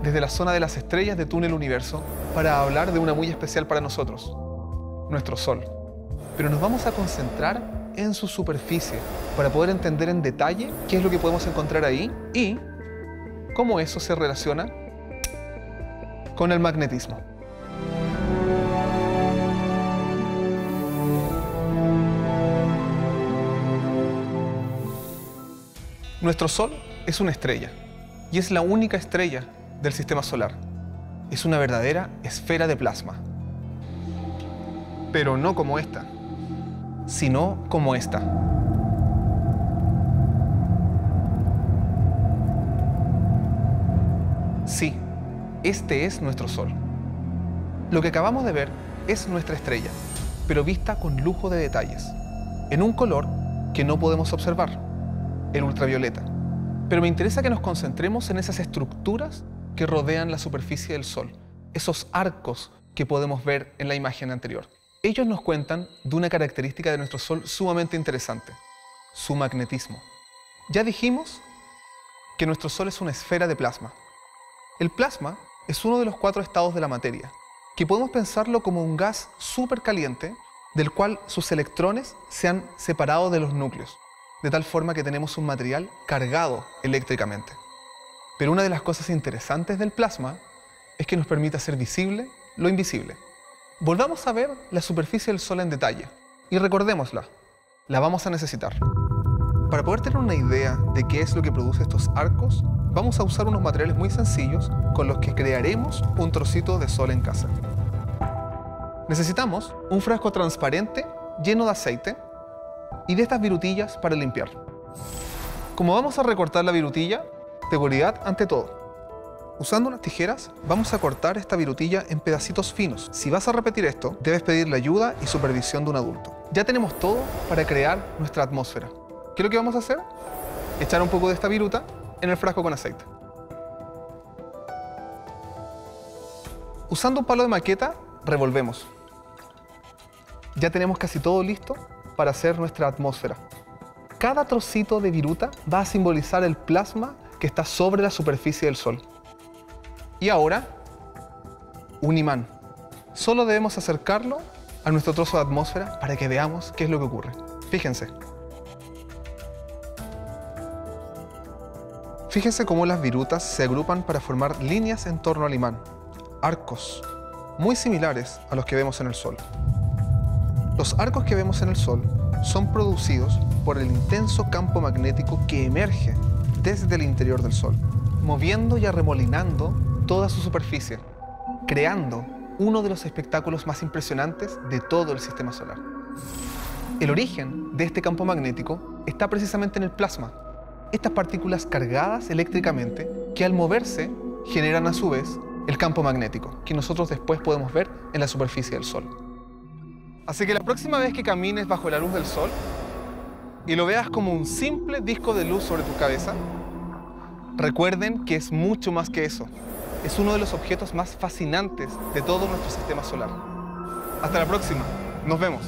desde la zona de las estrellas de Túnel Universo para hablar de una muy especial para nosotros, nuestro Sol. Pero nos vamos a concentrar en su superficie para poder entender en detalle qué es lo que podemos encontrar ahí y cómo eso se relaciona con el magnetismo. Nuestro Sol es una estrella y es la única estrella del sistema solar. Es una verdadera esfera de plasma. Pero no como esta, sino como esta. Sí, este es nuestro Sol. Lo que acabamos de ver es nuestra estrella, pero vista con lujo de detalles, en un color que no podemos observar, el ultravioleta. Pero me interesa que nos concentremos en esas estructuras que rodean la superficie del Sol, esos arcos que podemos ver en la imagen anterior. Ellos nos cuentan de una característica de nuestro Sol sumamente interesante, su magnetismo. Ya dijimos que nuestro Sol es una esfera de plasma. El plasma es uno de los cuatro estados de la materia, que podemos pensarlo como un gas súper caliente del cual sus electrones se han separado de los núcleos de tal forma que tenemos un material cargado eléctricamente. Pero una de las cosas interesantes del plasma es que nos permite hacer visible lo invisible. Volvamos a ver la superficie del Sol en detalle y recordémosla, la vamos a necesitar. Para poder tener una idea de qué es lo que produce estos arcos, vamos a usar unos materiales muy sencillos con los que crearemos un trocito de sol en casa. Necesitamos un frasco transparente lleno de aceite y de estas virutillas para limpiar. Como vamos a recortar la virutilla, seguridad ante todo. Usando unas tijeras, vamos a cortar esta virutilla en pedacitos finos. Si vas a repetir esto, debes pedir la ayuda y supervisión de un adulto. Ya tenemos todo para crear nuestra atmósfera. ¿Qué es lo que vamos a hacer? Echar un poco de esta viruta en el frasco con aceite. Usando un palo de maqueta, revolvemos. Ya tenemos casi todo listo para hacer nuestra atmósfera. Cada trocito de viruta va a simbolizar el plasma que está sobre la superficie del Sol. Y ahora, un imán. Solo debemos acercarlo a nuestro trozo de atmósfera para que veamos qué es lo que ocurre. Fíjense. Fíjense cómo las virutas se agrupan para formar líneas en torno al imán, arcos, muy similares a los que vemos en el Sol. Los arcos que vemos en el Sol son producidos por el intenso campo magnético que emerge desde el interior del Sol, moviendo y arremolinando toda su superficie, creando uno de los espectáculos más impresionantes de todo el sistema solar. El origen de este campo magnético está precisamente en el plasma, estas partículas cargadas eléctricamente que al moverse generan a su vez el campo magnético, que nosotros después podemos ver en la superficie del Sol. Así que la próxima vez que camines bajo la luz del sol y lo veas como un simple disco de luz sobre tu cabeza, recuerden que es mucho más que eso. Es uno de los objetos más fascinantes de todo nuestro sistema solar. Hasta la próxima. Nos vemos.